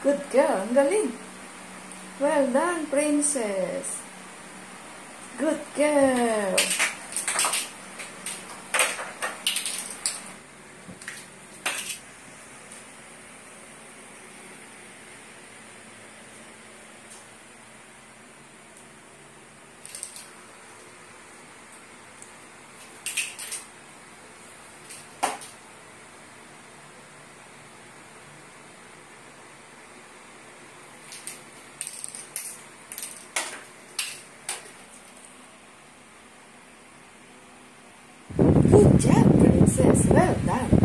Good girl. Ang galing. Well done, princess. Good girl. Good job, princess. Well done.